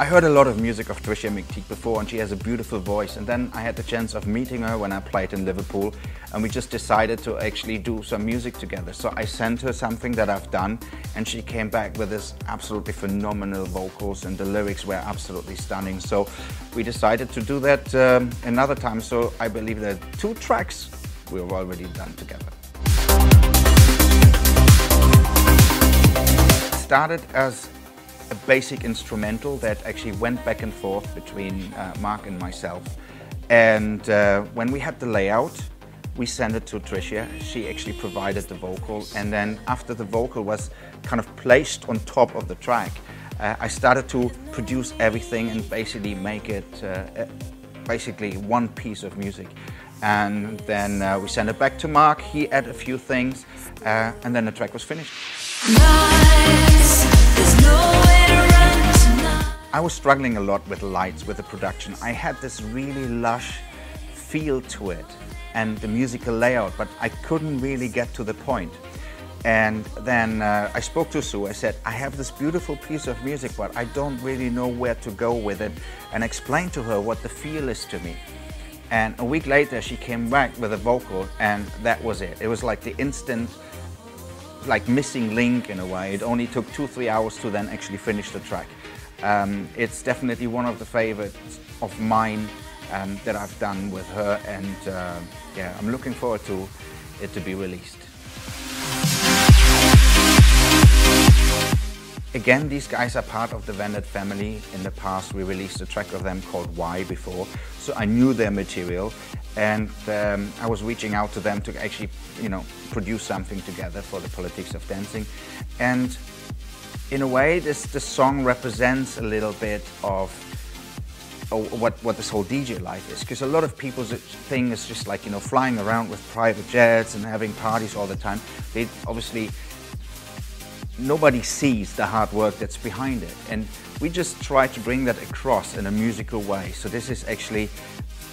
I heard a lot of music of Tricia McTeague before and she has a beautiful voice and then I had the chance of meeting her when I played in Liverpool and we just decided to actually do some music together. So I sent her something that I've done and she came back with this absolutely phenomenal vocals and the lyrics were absolutely stunning. So we decided to do that um, another time. So I believe that two tracks we've already done together. Started as a basic instrumental that actually went back and forth between uh, Mark and myself. And uh, when we had the layout, we sent it to Tricia. She actually provided the vocal. And then after the vocal was kind of placed on top of the track, uh, I started to produce everything and basically make it uh, basically one piece of music. And then uh, we sent it back to Mark. He added a few things, uh, and then the track was finished. Nice. I was struggling a lot with lights, with the production. I had this really lush feel to it and the musical layout, but I couldn't really get to the point. And then uh, I spoke to Sue. I said, I have this beautiful piece of music, but I don't really know where to go with it, and explained to her what the feel is to me. And a week later, she came back with a vocal, and that was it. It was like the instant like missing link in a way. It only took two, three hours to then actually finish the track. Um, it's definitely one of the favorites of mine um, that I've done with her and uh, yeah, I'm looking forward to it to be released. Again, these guys are part of the Vandit family. In the past, we released a track of them called Why before, so I knew their material, and um, I was reaching out to them to actually, you know, produce something together for the politics of dancing. And in a way, this the song represents a little bit of oh, what, what this whole DJ life is. Because a lot of people's thing is just like, you know, flying around with private jets and having parties all the time. They obviously nobody sees the hard work that's behind it. And we just try to bring that across in a musical way. So this is actually,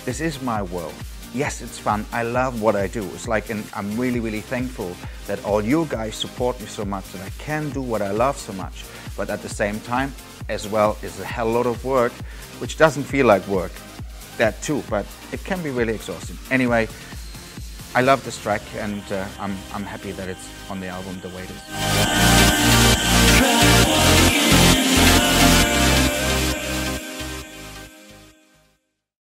this is my world. Yes, it's fun. I love what I do. It's like, and I'm really, really thankful that all you guys support me so much that I can do what I love so much. But at the same time, as well, is a hell lot of work, which doesn't feel like work. That too, but it can be really exhausting. Anyway, I love this track and uh, I'm, I'm happy that it's on the album the way it is.